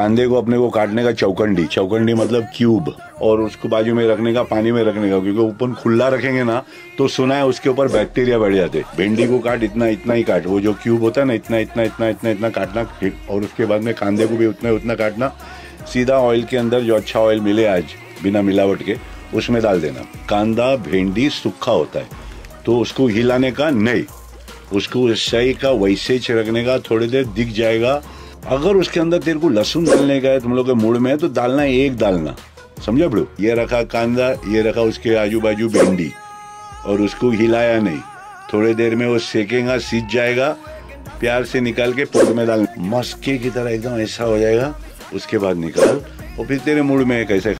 कांदे को अपने को काटने का चौकंडी चौकंडी मतलब क्यूब और उसको बाजू में रखने का, पानी में रखने का, क्योंकि ऊपर खुला रखेंगे ना तो सुना है उसके ऊपर बैक्टीरिया बढ़ जाते भिंडी को काट, इतना इतना ही काट। वो जो क्यूब होता है ना, इतना इतना इतना इतना इतना काटना और उसके बाद में कांदे को भी उतना उतना काटना, सीधा ऑयल के अंदर जो अच्छा ऑयल मिले आज, बिना मिलावट के, उसमें डाल देना। कांदा, भिंडी सूखा होता है तो उसको हिलाने का नहीं, उसको सही का वैसे ही छिड़कने का थोड़ी देर दिख जाएगा अगर उसके अंदर तेरे को लहसुन डालने का है, तुम लोग के मूड में है तो डालना एक डालना। समझा बड़ो ये रखा कांदा, ये रखा उसके आजू बाजू भिंडी। और उसको हिलाया नहीं। थोड़ी देर में वो सेकेगा, सीज जाएगा, प्यार से निकाल के पोट में डाल। मस्के की तरह एकदम ऐसा हो जाएगा, उसके बाद निकाल। और फिर तेरे मूड में कैसे?